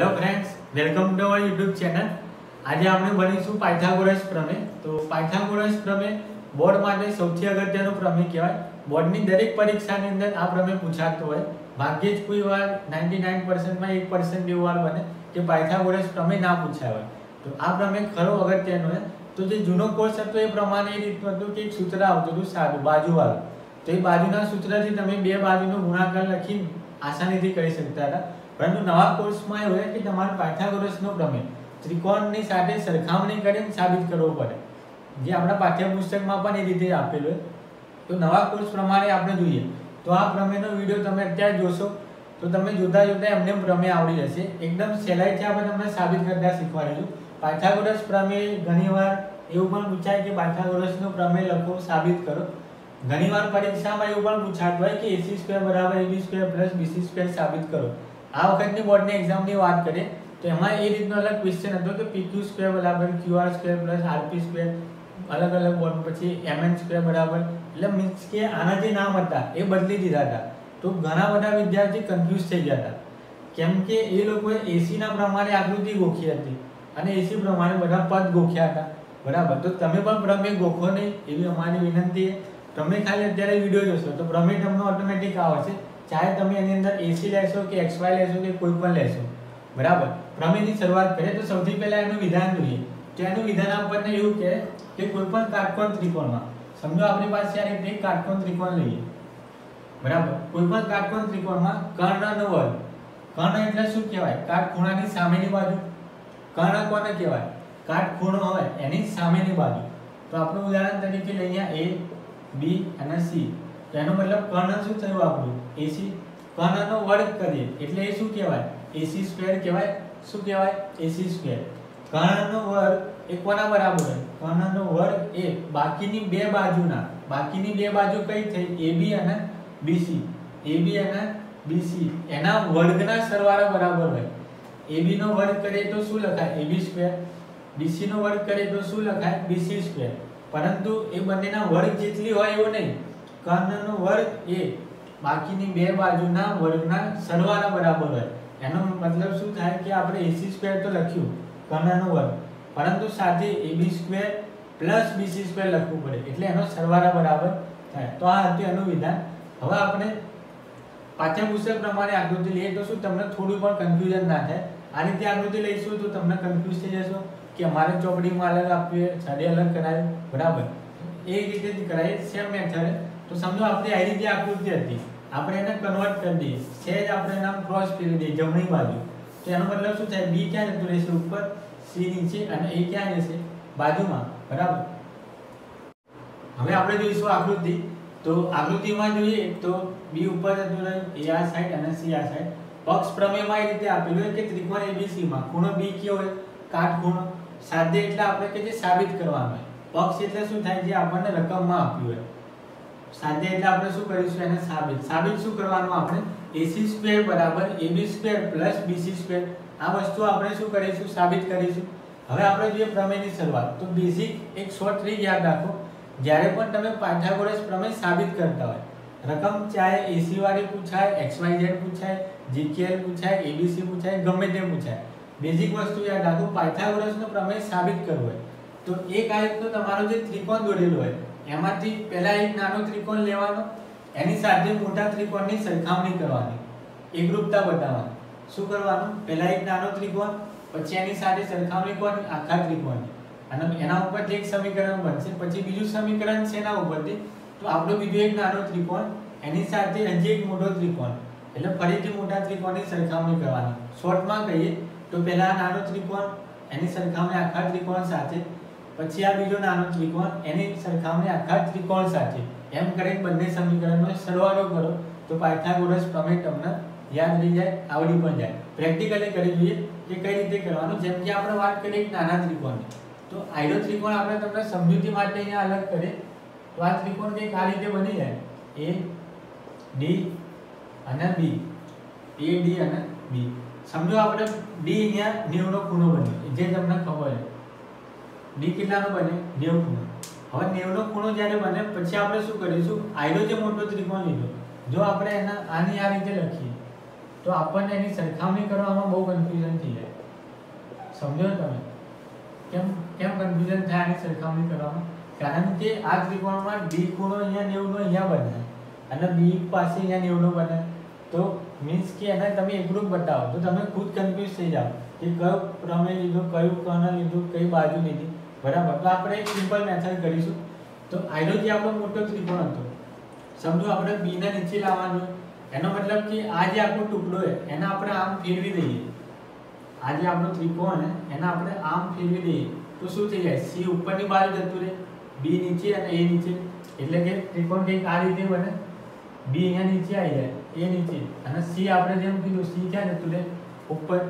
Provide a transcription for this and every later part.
Hello friends welcome to our YouTube channel આજે આપણે ભણીશું Pythagoras પ્રમેય. તો પાયથાગોરસ પ્રમેય બોર્ડ માટે સૌથી અગત્યનો પ્રમેય કહેવાય. બોર્ડની દરેક પરીક્ષાની અંદર આ પ્રમેય પૂછાતો હોય. ભાગ્યે જ કોઈ વાર નાઇન્ટી નાઇન પર્સન્ટમાં એક પર્સન્ટ એવું વાર બને કે પાયથાગોરસ પ્રમેય ના પૂછાય હોય. તો આ પ્રમેય ખરો અગત્યનો હોય તો જે જૂનો કોર્સ હતો એ પ્રમાણે એ રીતનું હતું કે એક સૂત્ર આવતું હતું સાદું, બાજુવાળું. તો એ બાજુના સૂત્રથી તમે બે બાજુનો ગુણાકાર લખી આસાનીથી કરી શકતા હતા. પરંતુ નવા કોર્સમાં એવું હોય કે તમારે પાયથાગોરસનો પ્રમેય ત્રિકોણની સાથે સરખામણી કરીને સાબિત કરવો પડે. જે આપણા પાઠ્યપુસ્તકમાં પણ એ રીતે આપેલું હોય તો નવા કોર્સ પ્રમાણે આપણે જોઈએ. તો આ પ્રમેયનો વીડિયો તમે અત્યારે જોશો. તો તમે જોતા જોતા એમને પ્રમેય આવડી જશે. એકદમ સહેલાઈથી આપણે તમને સાબિત કરતા શીખવાડીશું. પાયથાગોરસ પ્રમેય ઘણીવાર એવું પણ પૂછાય કે પાયથાગોરસનો પ્રમેય લખો, સાબિત કરો. ઘણીવાર પરીક્ષામાં એવું પણ પૂછાતું હોય કે એસી સ્ક્વેર બરાબર AB square plus BC square સાબિત કરો. આ વખતની બોર્ડની એક્ઝામની વાત કરીએ, તો એમાં એ રીતનો અલગ ક્વેશ્ચન હતો કે પીક્યુ સ્ક્વેર બરાબર QR square plus RP square અલગ અલગ બોર્ડ પછી એમએન સ્ક્વેર બરાબર. એટલે મીન્સ કે આના જે નામ હતા, એ બદલી દીધા હતા. તો ઘણા બધા વિદ્યાર્થી કન્ફ્યુઝ થઈ ગયા હતા. કેમ કે એ લોકોએ એસીના પ્રમાણે આકૃતિ ગોખી હતી અને એસી પ્રમાણે બધા પદ ગોખ્યા હતા. બરાબર? તો તમે પણ ભ્રમે ગોખો નહીં, એવી અમારી વિનંતી તમે ખાલી અત્યારે વીડિયો જોશો, તો ભ્રમે તમને ઓટોમેટિક આવશે ચાહે તમે એની અંદર એસી લેશો કે એક્સવાય લેશો કે કોઈ પણ લેશો. બરાબર? પ્રમેયની શરૂઆત કરીએ તો સૌથી પહેલા એનું વિધાન જોઈએ. તો એનું વિધાન આપણને એવું કહે કે કોઈ પણ કાટકોણ ત્રિકોણમાં, સમજો આપણી પાસે રીતે એક કાટકોણ ત્રિકોણ લઈએ. બરાબર? કોઈ પણ કાટકોણ ત્રિકોણમાં કર્ણનો વર્ગ કર્ણ એટલે શું કહેવાય? કાટખૂણાની સામેની બાજુ. કર્ણ કોને કહેવાય? કાટખૂણો હોય એની સામેની બાજુ. તો આપણું ઉદાહરણ તરીકે લઈએ એ બી અને સી તો એનો મતલબ કર્ણ શું થયું આપણું? એસી કર્ણનો વર્ગ કરીએ. એટલે એ શું કહેવાય? એસી સ્ક્વેર કહેવાય. શું કહેવાય? એસી સ્ક્વેર કર્ણનો વર્ગ એ કોના બરાબર હોય? કર્ણનો વર્ગ એ બાકીની બે બાજુના. બાકીની બે બાજુ કઈ થઈ? એબી અને બીસી એબી અને બીસી એના વર્ગના સરવાળા બરાબર હોય. એબી નો વર્ગ કરીએ તો શું લખાય? એબી સ્ક્વેર બીસી નો વર્ગ કરીએ તો શું લખાય? બીસી સ્ક્વેર પરંતુ એ બંનેના વર્ગ જેટલી હોય એવું નહીં. કર્ણનો વર્ગ એ બાકીની બે બાજુના વર્ગના સરવાળા બરાબર હોય. એનો મતલબ શું થાય કે આપણે એસી સ્ક્વેર તો લખ્યું, કર્ણનો વર્ગ. પરંતુ સાથે AB square plus BC square લખવું પડે, એટલે એનો સરવાળા બરાબર થાય. તો આ હતું એનું વિધાન. હવે આપણે પાઠ્યપુસ્તક પ્રમાણે આકૃતિ લઈએ તો શું તમને થોડું પણ કન્ફ્યુઝન ના થાય. આ રીતે આકૃતિ લઈશું તો તમને કન્ફ્યુઝ થઈ જશો કે અમારે ચોપડીમાં અલગ આપીએ, છડે અલગ કરાય. બરાબર. એ રીતે જ કરાય. સેમ મેથડ તો સમજો, આપણે આ રીતે આકૃતિ હતી. આપણે એને કન્વર્ટ કરી દઈએ. છે જ આપણે નામ ક્રોસ કરી દઈએ, જમણી બાજુ. તો એનો મતલબ શું થાય? બી ક્યાં જતું રહેશે? ઉપર સી નીચે અને એ ક્યાં જશે? બાજુમાં. બરાબર? હવે આપણે જોઈશું આકૃતિ. તો આકૃતિમાં જોઈએ તો બી ઉપર જતું રહ્યું એ આ સાઈડ અને સી આ સાઈડ પક્ષ પ્રમેયમાં એ રીતે આપેલું હોય કે ત્રિકોણ એબીસીમાં ખૂણો બી કયો હોય? કાટખૂણો. સાધ્ય એટલે આપણે કે જે સાબિત કરવાનું હોય. પક્ષ એટલે શું થાય? જે આપણને રકમમાં આપ્યું હોય. સાધ્ય એટલે આપણે શું કરીશું? એને સાબિત. સાબિત શું કરવાનું આપણે? એસી સ્ક્વેર બરાબર AB square plus BC square. આ વસ્તુ આપણે શું કરીશું? સાબિત કરીશું. હવે આપણે જોઈએ પ્રમેયની શરૂઆત. તો બેઝિક એક શોર્ટ ટ્રીક યાદ રાખો. જ્યારે પણ તમે પાયથાગોરસ પ્રમેય સાબિત કરતા હોય, રકમ ચાહે એસી વાળી પૂછાય, એક્સ વાય ઝેડ પૂછાય, જીકેએલ પૂછાય, એબીસી પૂછાય, ગમે તે પૂછાય. બેઝિક વસ્તુ યાદ રાખો, પાયથાગોરસનો પ્રમેય સાબિત કરવો હોય. તો એક આયત તો તમારો જે ત્રિકોણ દોરેલો હોય, એમાંથી પહેલા એક નાનો ત્રિકોણ લેવાનો, એની સાથે મોટા ત્રિકોણની સરખામણી કરવાની એકરૂપતા બતાવવાની. શું કરવાનું? પહેલા એક નાનો ત્રિકોણ, પછી એની સાથે સરખામણી કરવાની, આખા ત્રિકોણની. અને એના ઉપરથી એક સમીકરણ બનશે, પછી બીજું સમીકરણ છે એના ઉપરથી. તો આપણો બીજો એક નાનો ત્રિકોણ, એની સાથે હજી એક મોટો ત્રિકોણ. એટલે ફરીથી મોટા ત્રિકોણની સરખામણી કરવાની. શોર્ટમાં કહીએ, તો પહેલા નાનો ત્રિકોણ, એની સરખામણી આખા ત્રિકોણ સાથે પછી આ બીજો નાનો ત્રિકોણ, એની સરખામણી આખા ત્રિકોણ સાથે. એમ કરીને બંને સમીકરણનો સરવાળો કરો, તો પાયથાગોરસ પ્રમેય તમને યાદ રહી જાય, આવડી પણ જાય. પ્રેક્ટિકલી કરી જોઈએ કે કઈ રીતે કરવાનું, જેમ કે આપણે વાત કરીએ નાના ત્રિકોણની. તો આયરો ત્રિકોણ આપણે તમને સમજૂતી માટે અહીંયા અલગ કરીએ. તો આ ત્રિકોણ કંઈક આ રીતે બની જાય. એ ડી અને બી એ ડી અને બી સમજો આપણે ડી અહીંયા નેવનો ખૂણો બન્યો જે તમને ખબર છે ડી કેટલાનો બને? 90 ખૂણો. હવે નેવનો ખૂણો જ્યારે બને, પછી આપણે શું કરીશું? આયડો જે મોટો ત્રિકોણ લીધો. જો આપણે એના, આની આ રીતે લખીએ, તો આપણને એની સરખામણી કરવામાં બહુ કન્ફ્યુઝન થઈ જાય. સમજો તમે? કેમ કેમ કન્ફ્યુઝન થાય આની સરખામણી કરવામાં? કારણ કે આ ત્રિકોણમાં ડી ખૂણો અહીંયા નેવું અહીંયા બને અને બી પાસે અહીંયા નેવું બને. તો મીન્સ કે એને તમે એકરૂપ બતાવો. તો તમે ખુદ કન્ફ્યુઝ થઈ જાઓ કે કયો પ્રમેય લીધો, કયું કર્ણ લીધું, કઈ બાજુ લીધી. બરાબર. તો આપણે એક સિમ્પલ મેથડ કરીશું. તો આયરો જે આપણો મોટો ત્રિકોણ હતો. સમજો આપણે બી ને નીચે લાવવાનું. એનો મતલબ કે આ જે આપણો ટુકડો છે, એને આપણે આમ ફેરવી દઈએ. આ જે આપણો ત્રિકોણ એને આપણે આમ ફેરવી દઈએ. તો શું થઈ જાય? સી ઉપરની બાજુ જતું રહે. બી નીચે અને એ નીચે. એટલે કે ત્રિકોણ કંઈક આ રીતે બને. બી અહીંયા નીચે આવી જાય. એ નીચે. અને સી આપણે જેમ કીધું સી ક્યાં જતું રહે? ઉપર.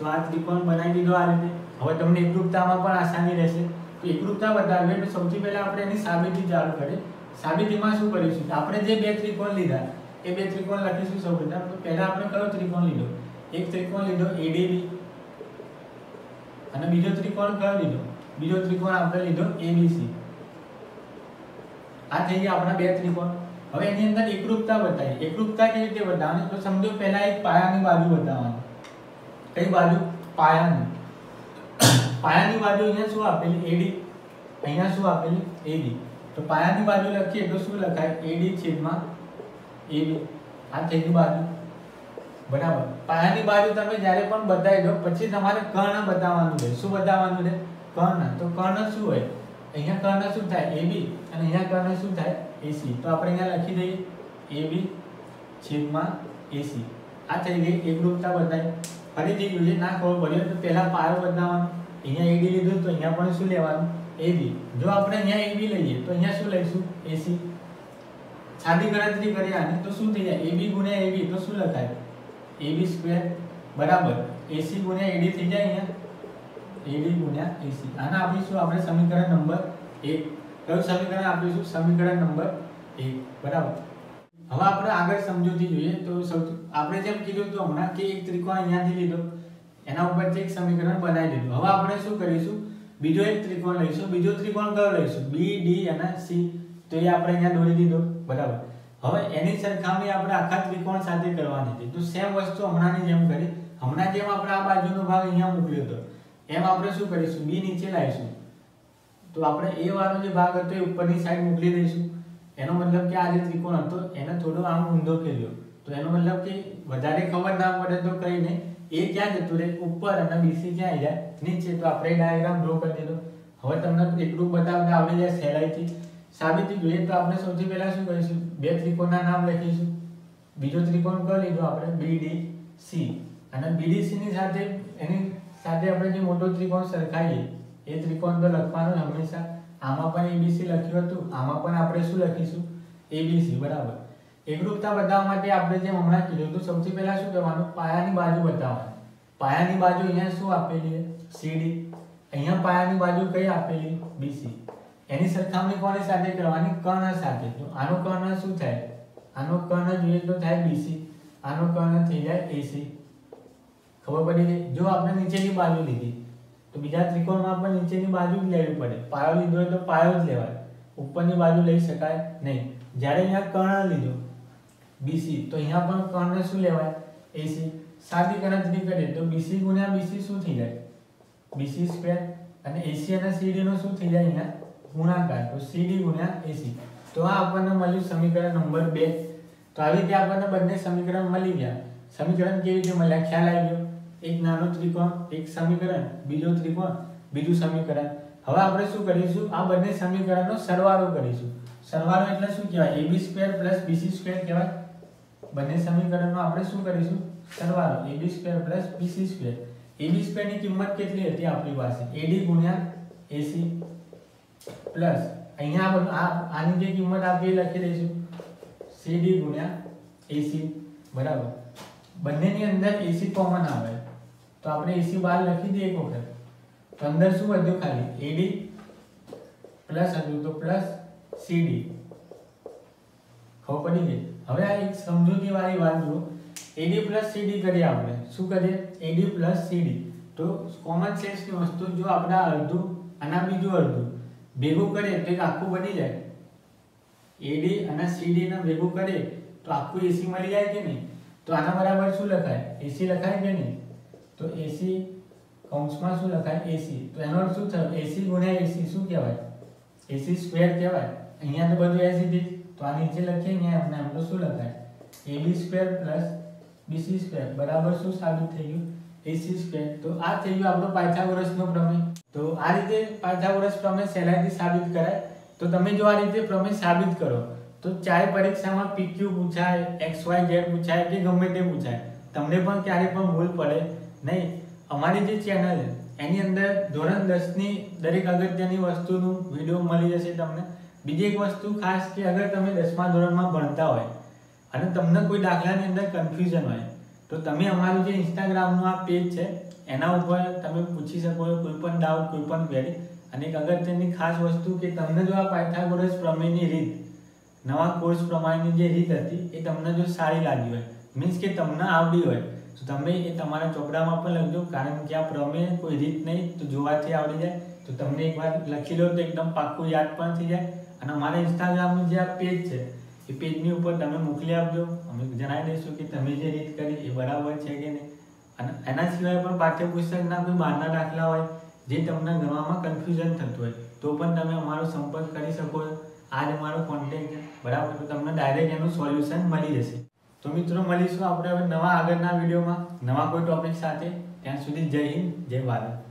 તો આ ત્રિકોણ બનાવી દીધો આ રીતે. હવે તમને એકરૂપતામાં પણ આસાની રહેશે. તો એકરૂપતા વધારવી એટલે સૌથી પહેલા આપણે એની સાબિતી ચાલુ કરીએ. સાબિતીમાં શું કરીશું? આપણે જે બે ત્રિકોણ લીધા, એ બે ત્રિકોણ લખીશું સૌ પ્રથમ તો પહેલા આપણે કયો ત્રિકોણ લીધો? એક ત્રિકોણ લીધો એડીબી અને બીજો ત્રિકોણ કયો લીધો? બીજો ત્રિકોણ આપણે લીધો એબીસી આ થઈ ગયા આપણા બે ત્રિકોણ. હવે એની અંદર એકરૂપતા બતાવી એકરૂપતા કેવી રીતે બતાવવાની? તો સમજો પહેલા એક પાયાની બાજુ બતાવવાની. કઈ બાજુ? પાયાની. પાયાની બાજુ અહીંયા શું આપેલી? એડી અહીંયા શું આપેલી? એડી તો પાયાની બાજુ લખીએ તો શું લખાય? એડી છેદમાં એબી આ થઈ ગયું બાજુ. બરાબર. પાયાની બાજુ તમે જ્યારે પણ બતાવી દો, પછી તમારે કર્ણ બતાવવાનું છે. શું બતાવવાનું છે? કર્ણ તો કર્ણ શું હોય? અહીંયા કર્ણ શું થાય? એબી અને અહીંયા કર્ણ શું થાય? એસી તો આપણે અહીંયા લખી દઈએ. એબી છેદમાં એસી આ થઈ ગઈ. એકરૂપતા બતાવી. ફરીથી ના ખબર પડ્યો તો પહેલા પાયો બદલાવાનો. અહીંયા એડી લીધું તો અહીંયા પણ શું લેવાનું? એબી જો આપણે અહીંયા એબી લઈએ તો અહીંયા શું લઈશું? એસી સાદી ગણતરી કરીએ આની, તો શું થઈ જાય? એબી ગુણ્યા એબી તો શું લખાય? એબી સ્ક્વેર બરાબર. એસી ગુણ્યા એડી થઈ જાય અહીંયા. એડી ગુણ્યા એસી આના આપીશું આપણે સમીકરણ નંબર એક. કયું સમીકરણ આપીશું? સમીકરણ નંબર એક. બરાબર. હવે આપણે આગળ સમજૂતી જોઈએ. તો સૌથી આપણે જેમ કીધું તો હમણાં કે એક ત્રિકોણ અહીંયાથી લીધો. એના ઉપરથી એક સમીકરણ બનાવી દીધું. હવે આપણે શું કરીશું? બીજો એક ત્રિકોણ લઈશું. બીજો ત્રિકોણ કયો લઈશું? બી ડી અને સી તો એ આપણે અહીંયા દોરી દીધો. બરાબર. હવે એની સરખામણી આપણે આખા ત્રિકોણ સાથે કરવાની હતી. તો સેમ વસ્તુ હમણાંની જેમ કરી. હમણાં જેમ આપણે આ બાજુનો ભાગ અહીંયા મોકલ્યો હતો. એમ આપણે શું કરીશું? બી નીચે લાવીશું. તો આપણે એ વાળો જે ભાગ હતો એ ઉપરની સાઈડ મોકલી દઈશું. એનો મતલબ કે આ જે ત્રિકોણ હતો, એને થોડો આમ ઊંધો કર્યો તો એનો મતલબ કે વધારે ખબર ના પડે તો કઈ નહીં. એ ક્યાં જતું રહે? ઉપર અને બીસી ક્યાં જાય નીચે. તો આપણે ડાયાગ્રામ ડ્રો કરી દીધો. હવે તમને એટલું બતાવતા આવડી જાય સહેલાઈથી. સાબિતી જોઈએ તો આપણે સૌથી પહેલા શું કરીશું? બે ત્રિકોણના નામ લખીશું. બીજો ત્રિકોણ કરી લીધો આપણે બીડી સી અને બીડીસી ની સાથે, એની સાથે આપણે જે મોટો ત્રિકોણ સરખાઈએ, એ ત્રિકોણ તો લખવાનો હંમેશા આમાં પણ એબીસી લખ્યું હતું. આમાં પણ આપણે શું લખીશું? એબીસી બરાબર. એકરૂપતા બતાવવા માટે આપણે જેમ હમણાં કીધું તો સૌથી પહેલા શું કરવાનું? પાયાની બાજુ બતાવવાની. પાયાની બાજુ અહીંયા શું આપેલી છે? સીડી અહીંયા પાયાની બાજુ કઈ આપેલી? બીસી એની સરખામણી કોની સાથે કરવાની? કર્ણ સાથે. તો આનો કર્ણ શું થાય? આનો કર્ણ જોઈએ તો થાય બીસી આનો કર્ણ થઈ જાય એસી ખબર પડી ગઈ? જો આપણે નીચેની બાજુ લીધી. તો બીજા ત્રિકોણમાં પણ નીચેની બાજુ જ લેવી પડે. પાયો લીધો હોય તો પાયો જ લેવાય. ઉપરની બાજુ લઈ શકાય નહીં. જ્યારે અહીંયા કર્ણ લીધો બીસી તો અહીંયા પણ કર્ણ શું લેવાય? એસી સાદી ગણતરી કરીએ તો બીસી ગુણ્યા બીસી શું થઈ જાય? બીસી સ્ક્વેર અને એસી અને સીડી નો શું થઈ જાય અહીંયા? ગુણાકાર. તો સીડી ગુણ્યા એસી તો આ આપણને મળ્યું સમીકરણ નંબર બે. તો આવી રીતે આપણને બંને સમીકરણ મળી ગયા. સમીકરણ કેવી રીતે મળ્યા? ખ્યાલ આવી ગયો. એક નાનો ત્રિકોણ, એક સમીકરણ, બીજો ત્રિકોણ, બીજું સમીકરણ. હવે આપણે શું કરીશું? આ બંને સમીકરણનો સરવાળો કરીશું. સરવાળો એટલે શું કહેવાય? AB square plus BC square કહેવાય. બંને સમીકરણનો આપણે શું કરીશું? સરવાળો. AB square plus BC square AB સ્ક્વેરની કિંમત કેટલી હતી આપણી પાસે? એડી ગુણ્યા એસી પ્લસ અહીંયા પણ આ- આની જે કિંમત આપી લખી દઈશું. સીડી ગુણ્યા એસી બરાબર. બંનેની અંદર એસી કોમન આવે. તો આપણે એસી બહાર લખી દઈએ એક વખત. તો અંદર શું વધ્યું ખાલી? એડી પ્લસ હતું તો પ્લસ સીડી ખબર પડી ગઈ? હવે આ એક સમજૂતી વાળી વાત જુઓ. એડી પ્લસ સીડી કરીએ આપણે. શું કરીએ? એડી પ્લસ સીડી તો કોમન સેન્સની વસ્તુ જો આપણે અડધું અને બીજું અડધું ભેગું કરીએ તો એક આખું બની જાય. એડી અને સીડી ને ભેગું કરીએ તો આખું એસી મળી જાય કે નહીં? તો આના બરાબર શું લખાય? એસી લખાય કે નહીં? તો એસી કૌંસમાં શું લખાય? એસી તો એનો શું થયો? એસી ગુણ્યા એસી શું કહેવાય? એસી સ્ક્વેર કહેવાય. અહીંયા તો બધું એસી થી તો આ નીચે લખીએ અહીંયા આપણે એમ શું લખાય? AB square plus BC square બરાબર શું સાબિત થઈ ગયું? એસી સ્ક્વેર તો આ થઈ ગયું આપણો પાયથાગોરસનો પ્રમેય. તો આ રીતે પાયથાગોરસ પ્રમેય સહેલાઈથી સાબિત કરાય. તો તમે જો આ રીતે પ્રમેય સાબિત કરો, તો ચાહે પરીક્ષામાં પીક્યુ પૂછાય એક્સ વાય ઝેડ પૂછાય કે ગમે તે પૂછાય. તમને પણ ક્યારેય પણ ભૂલ પડે. નહીં, અમારી જે ચેનલ એની અંદર ધોરણ દસની દરેક અગત્યની વસ્તુનું વીડિયો મળી જશે તમને. બીજી એક વસ્તુ ખાસ કે અગર તમે દસમા ધોરણમાં ભણતા હોય અને તમને કોઈ દાખલાની અંદર કન્ફ્યુઝન હોય, તો તમે અમારું જે ઇન્સ્ટાગ્રામનું આ પેજ છે, એના ઉપર તમે પૂછી શકો છો કોઈ પણ ડાઉટ કોઈ પણ ક્વેરી અને એક અગત્યની ખાસ વસ્તુ કે તમને જો આ પાયથાગોરસ પ્રમેયની રીત, નવા કોર્સ પ્રમાણેની જે રીત હતી, એ તમને જો સારી લાગી હોય મીન્સ કે તમને આવડી હોય તો તમે એ તમારા ચોપડામાં પણ લખજો, કારણ કે આ પ્રમેય કોઈ રીત નહીં, તો જોવાથી આવડી જાય. તો તમને એકવાર લખી લો, તો એકદમ પાક્કું યાદ પણ થઈ જાય. અને અમારા ઇન્સ્ટાગ્રામનું જે આ પેજ છે, એ પેજની ઉપર તમે મોકલી આપજો. અમે જણાવી દઈશું કે તમે જે રીત કરી, એ બરાબર છે કે નહીં. અને એના સિવાય પણ પાઠ્યપુસ્તકના કોઈ બહારના દાખલા હોય, જે તમને ગણવામાં કન્ફ્યુઝન થતું હોય, તો પણ તમે અમારો સંપર્ક કરી શકો. આ જ અમારો કોન્ટેક્ટ બરાબર? તો તમને ડાયરેક્ટ એનું સોલ્યુશન મળી જશે. તો મિત્રો, મળીશું આપણે હવે નવા આગળના વિડીયોમાં નવા કોઈ ટોપિક સાથે. ત્યાં સુધી જય હિન્દ, જય ભારત.